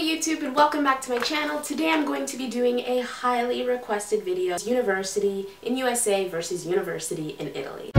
Hey YouTube and welcome back to my channel. Today I'm going to be doing a highly requested video, University in USA versus University in Italy.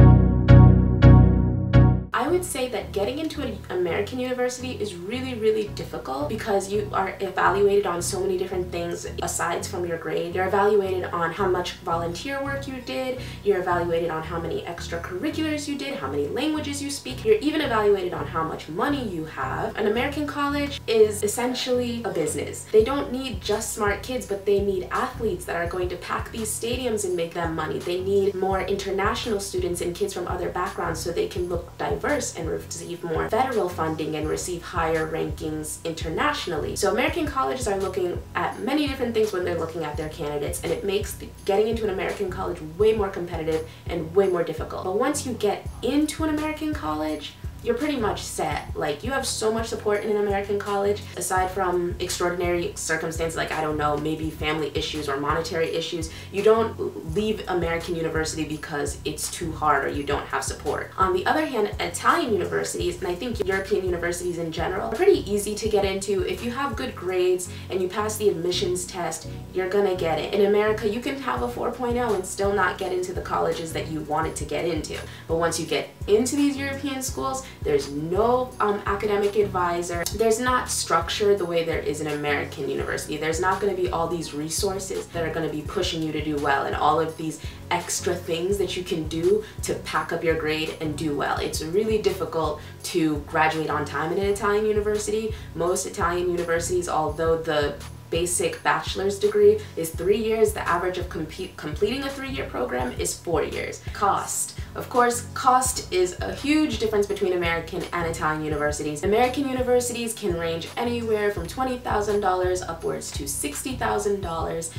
Would say that getting into an American university is really, really difficult because you are evaluated on so many different things aside from your grade. You're evaluated on how much volunteer work you did, you're evaluated on how many extracurriculars you did, how many languages you speak, you're even evaluated on how much money you have. An American college is essentially a business. They don't need just smart kids, but they need athletes that are going to pack these stadiums and make them money. They need more international students and kids from other backgrounds so they can look diverse and receive more federal funding and receive higher rankings internationally. So American colleges are looking at many different things when they're looking at their candidates and it makes getting into an American college way more competitive and way more difficult. But once you get into an American college, you're pretty much set. Like you have so much support in an American college aside from extraordinary circumstances like I don't know, maybe family issues or monetary issues. You don't leave American university because it's too hard or you don't have support. On the other hand, Italian universities and I think European universities in general are pretty easy to get into. If you have good grades and you pass the admissions test, you're gonna get it. In America, you can have a 4.0 and still not get into the colleges that you wanted to get into. But once you get into these European schools, there's no um, academic advisor. There's not structure the way there is in American university. There's not going to be all these resources that are going to be pushing you to do well and all of these extra things that you can do to pack up your grade and do well. It's really difficult to graduate on time in an Italian university. Most Italian universities, although the basic bachelor's degree is three years. The average of completing a three-year program is four years. Cost. Of course, cost is a huge difference between American and Italian universities. American universities can range anywhere from $20,000 upwards to $60,000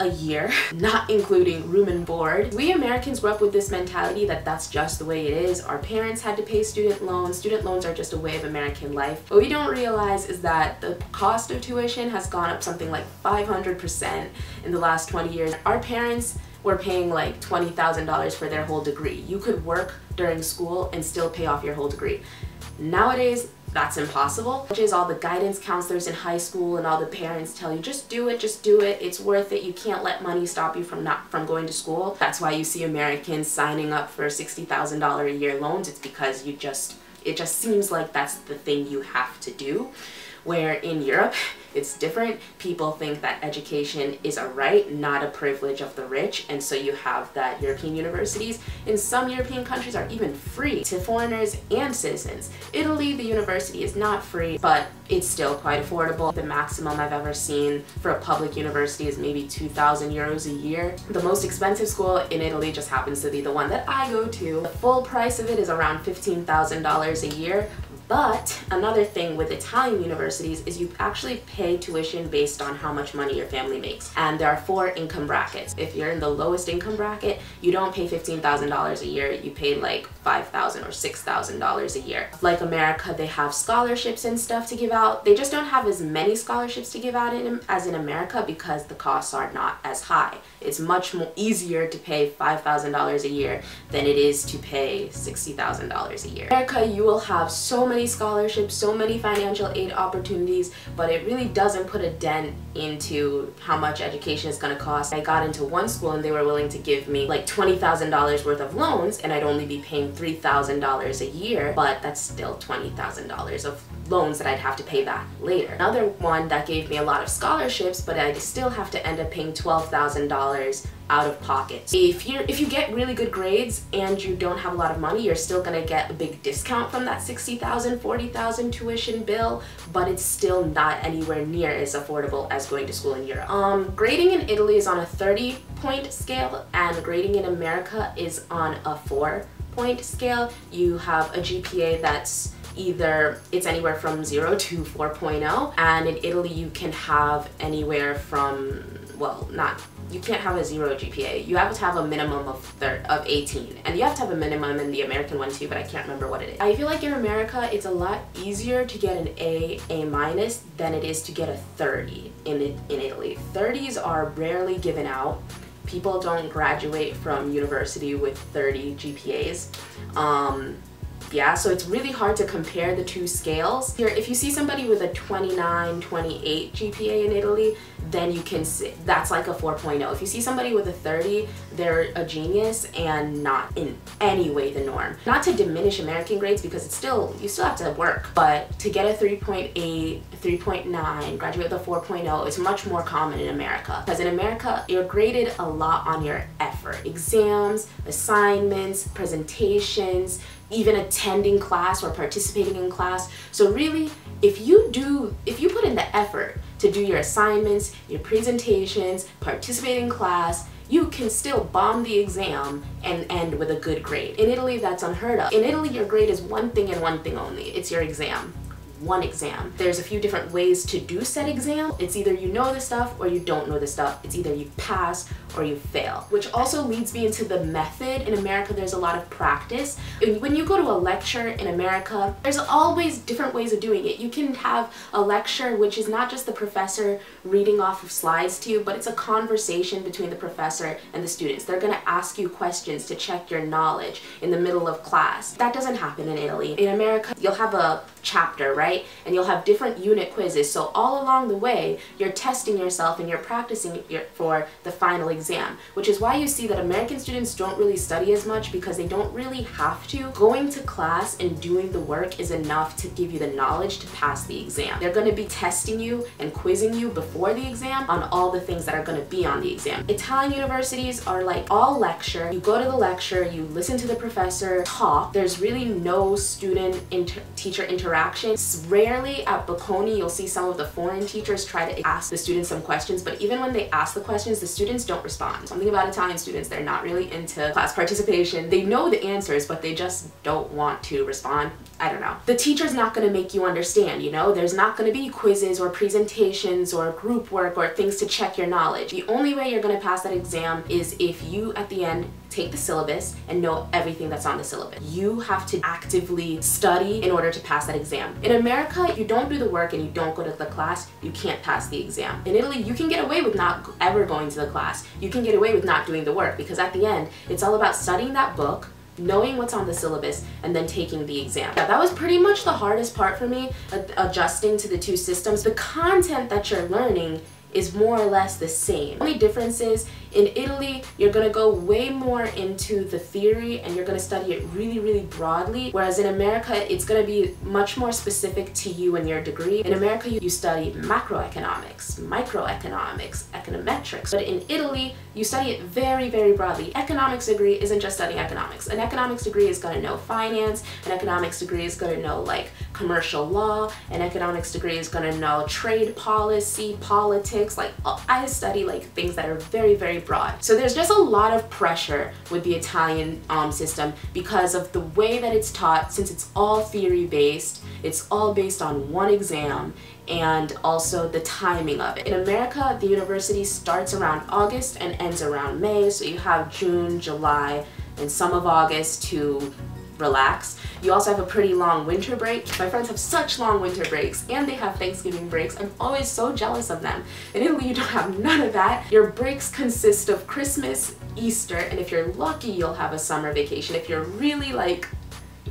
a year, not including room and board. We Americans grew up with this mentality that that's just the way it is. Our parents had to pay student loans. Student loans are just a way of American life. What we don't realize is that the cost of tuition has gone up something like 500% in the last 20 years. Our parents were paying like $20,000 for their whole degree. You could work during school and still pay off your whole degree. Nowadays, that's impossible. Which is all the guidance counselors in high school and all the parents tell you, just do it, just do it, it's worth it. You can't let money stop you from not from going to school. That's why you see Americans signing up for $60,000 a year loans. It's because you just, it just seems like that's the thing you have to do. Where in Europe, it's different. People think that education is a right, not a privilege of the rich, and so you have that European universities in some European countries are even free to foreigners and citizens. Italy, the university is not free, but it's still quite affordable. The maximum I've ever seen for a public university is maybe 2,000 euros a year. The most expensive school in Italy just happens to be the one that I go to. The full price of it is around $15,000 a year, but another thing with Italian universities is you actually pay tuition based on how much money your family makes. And there are four income brackets. If you're in the lowest income bracket, you don't pay $15,000 a year, you pay like $5,000 or $6,000 a year. Like America, they have scholarships and stuff to give out. They just don't have as many scholarships to give out in, as in America because the costs are not as high. It's much more easier to pay $5,000 a year than it is to pay $60,000 a year. America, you will have so many scholarships, so many financial aid opportunities, but it really doesn't put a dent into how much education is going to cost. I got into one school and they were willing to give me like $20,000 worth of loans and I'd only be paying $3,000 a year, but that's still $20,000 of loans that I'd have to pay back later. Another one that gave me a lot of scholarships, but I'd still have to end up paying $12,000 out of pocket. If you if you get really good grades and you don't have a lot of money, you're still gonna get a big discount from that 60,000, 40,000 tuition bill, but it's still not anywhere near as affordable as going to school in Europe. Um, grading in Italy is on a 30 point scale and grading in America is on a four point scale. You have a GPA that's either it's anywhere from 0 to 4.0 and in Italy you can have anywhere from well not you can't have a zero GPA. You have to have a minimum of third of 18. And you have to have a minimum in the American one too, but I can't remember what it is. I feel like in America, it's a lot easier to get an A, A minus than it is to get a 30 in, in Italy. 30s are rarely given out. People don't graduate from university with 30 GPAs. Um, Yeah, so it's really hard to compare the two scales. Here, if you see somebody with a 29, 28 GPA in Italy, then you can see that's like a 4.0. If you see somebody with a 30, they're a genius and not in any way the norm. Not to diminish American grades because it's still, you still have to work, but to get a 3.8, 3.9, graduate with a 4.0 is much more common in America. Because in America, you're graded a lot on your effort. Exams, assignments, presentations, even attending class or participating in class. So really, if you do, if you put in the effort to do your assignments, your presentations, participate in class, you can still bomb the exam and end with a good grade. In Italy, that's unheard of. In Italy, your grade is one thing and one thing only. It's your exam one exam. There's a few different ways to do said exam. It's either you know the stuff or you don't know the stuff. It's either you pass or you fail. Which also leads me into the method. In America, there's a lot of practice. When you go to a lecture in America, there's always different ways of doing it. You can have a lecture which is not just the professor reading off of slides to you, but it's a conversation between the professor and the students. They're gonna ask you questions to check your knowledge in the middle of class. That doesn't happen in Italy. In America, you'll have a chapter, right? And you'll have different unit quizzes. So all along the way, you're testing yourself and you're practicing for the final exam, which is why you see that American students don't really study as much because they don't really have to. Going to class and doing the work is enough to give you the knowledge to pass the exam. They're going to be testing you and quizzing you before the exam on all the things that are going to be on the exam. Italian universities are like all lecture. You go to the lecture, you listen to the professor talk. There's really no student-teacher inter interaction. Rarely at Bocconi you'll see some of the foreign teachers try to ask the students some questions, but even when they ask the questions, the students don't respond. Something about Italian students, they're not really into class participation. They know the answers, but they just don't want to respond. I don't know. The teacher's not going to make you understand, you know? There's not going to be quizzes or presentations or group work or things to check your knowledge. The only way you're going to pass that exam is if you, at the end, take the syllabus and know everything that's on the syllabus. You have to actively study in order to pass that exam. In America, if you don't do the work and you don't go to the class, you can't pass the exam. In Italy, you can get away with not ever going to the class. You can get away with not doing the work because at the end, it's all about studying that book, knowing what's on the syllabus and then taking the exam. Yeah, that was pretty much the hardest part for me, adjusting to the two systems. The content that you're learning is more or less the same. The only difference is in Italy, you're gonna go way more into the theory and you're gonna study it really, really broadly, whereas in America, it's gonna be much more specific to you and your degree. In America, you study macroeconomics, microeconomics, econometrics, but in Italy, you study it very, very broadly. Economics degree isn't just studying economics. An economics degree is gonna know finance, an economics degree is gonna know like commercial law, an economics degree is gonna know trade policy, politics, like uh, I study like things that are very, very broad. So there's just a lot of pressure with the Italian um, system because of the way that it's taught, since it's all theory based, it's all based on one exam, and also the timing of it. In America, the university starts around August and ends around May, so you have June, July, and some of August to relax. You also have a pretty long winter break. My friends have such long winter breaks and they have Thanksgiving breaks. I'm always so jealous of them. In Italy, you don't have none of that. Your breaks consist of Christmas, Easter, and if you're lucky, you'll have a summer vacation. If you're really like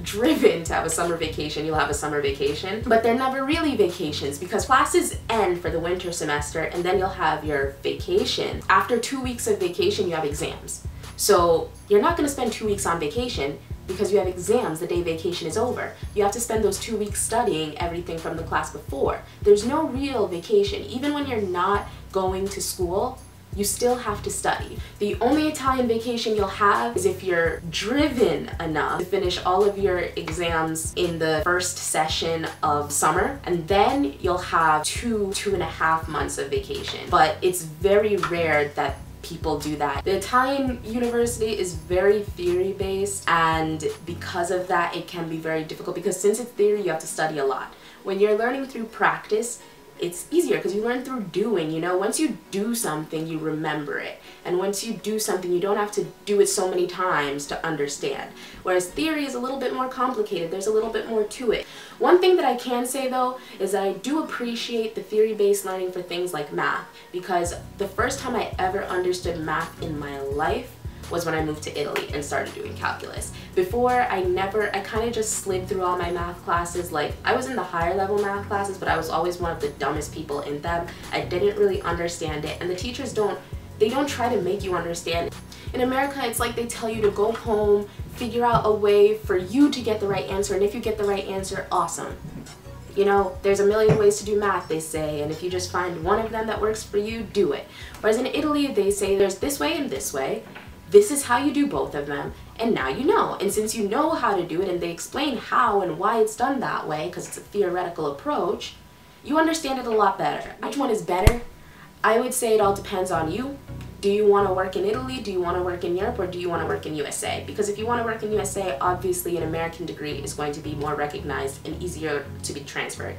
driven to have a summer vacation, you'll have a summer vacation. But they're never really vacations because classes end for the winter semester and then you'll have your vacation. After two weeks of vacation, you have exams. So you're not gonna spend two weeks on vacation because you have exams the day vacation is over. You have to spend those two weeks studying everything from the class before. There's no real vacation. Even when you're not going to school, you still have to study. The only Italian vacation you'll have is if you're driven enough to finish all of your exams in the first session of summer, and then you'll have two, two and a half months of vacation. But it's very rare that people do that. The Italian university is very theory based and because of that it can be very difficult because since it's theory you have to study a lot. When you're learning through practice it's easier because you learn through doing, you know? Once you do something, you remember it. And once you do something, you don't have to do it so many times to understand. Whereas theory is a little bit more complicated. There's a little bit more to it. One thing that I can say though is that I do appreciate the theory-based learning for things like math because the first time I ever understood math in my life was when I moved to Italy and started doing calculus. Before, I never, I kind of just slid through all my math classes. Like, I was in the higher level math classes, but I was always one of the dumbest people in them. I didn't really understand it, and the teachers don't, they don't try to make you understand. In America, it's like they tell you to go home, figure out a way for you to get the right answer, and if you get the right answer, awesome. You know, there's a million ways to do math, they say, and if you just find one of them that works for you, do it. Whereas in Italy, they say there's this way and this way. This is how you do both of them, and now you know. And since you know how to do it, and they explain how and why it's done that way, because it's a theoretical approach, you understand it a lot better. Which one is better? I would say it all depends on you do you want to work in Italy, do you want to work in Europe, or do you want to work in USA? Because if you want to work in USA, obviously an American degree is going to be more recognized and easier to be transferred.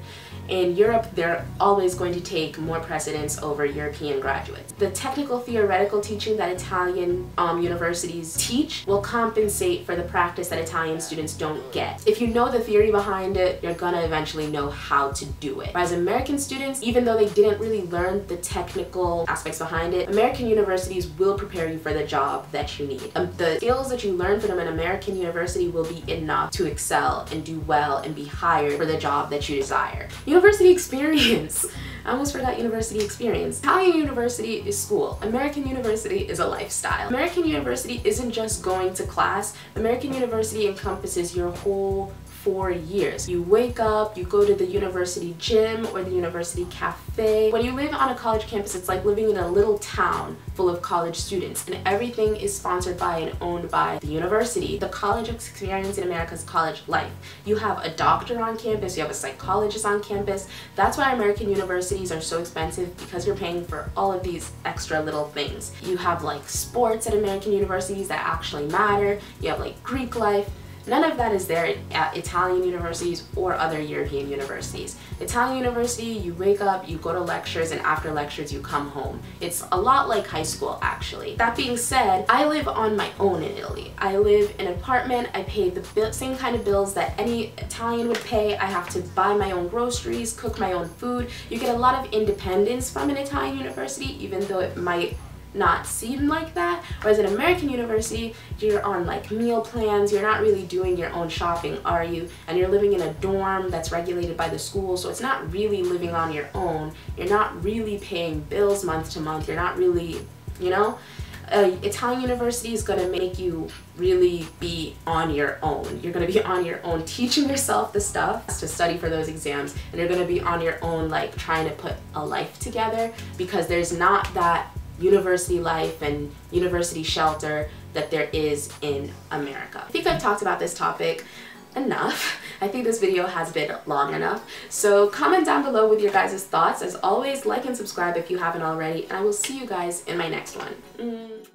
In Europe, they're always going to take more precedence over European graduates. The technical theoretical teaching that Italian um, universities teach will compensate for the practice that Italian students don't get. If you know the theory behind it, you're gonna eventually know how to do it. Whereas American students, even though they didn't really learn the technical aspects behind it, American universities universities will prepare you for the job that you need. Um, the skills that you learn from an American university will be enough to excel and do well and be hired for the job that you desire. University experience. I almost forgot university experience. Italian university is school. American university is a lifestyle. American university isn't just going to class. American university encompasses your whole four years. You wake up, you go to the university gym or the university cafe. When you live on a college campus, it's like living in a little town full of college students and everything is sponsored by and owned by the university. The college experience in America is college life. You have a doctor on campus, you have a psychologist on campus. That's why American universities are so expensive because you're paying for all of these extra little things. You have like sports at American universities that actually matter. You have like Greek life. None of that is there at Italian universities or other European universities. Italian university, you wake up, you go to lectures, and after lectures you come home. It's a lot like high school actually. That being said, I live on my own in Italy. I live in an apartment, I pay the same kind of bills that any Italian would pay. I have to buy my own groceries, cook my own food. You get a lot of independence from an Italian university even though it might not seem like that. Whereas at American University, you're on like meal plans, you're not really doing your own shopping, are you? And you're living in a dorm that's regulated by the school, so it's not really living on your own. You're not really paying bills month to month, you're not really, you know? Uh, Italian university is going to make you really be on your own. You're going to be on your own teaching yourself the stuff to study for those exams and you're going to be on your own like trying to put a life together because there's not that university life and university shelter that there is in America. I think I've talked about this topic enough. I think this video has been long enough. So comment down below with your guys' thoughts. As always, like and subscribe if you haven't already, and I will see you guys in my next one. Mm.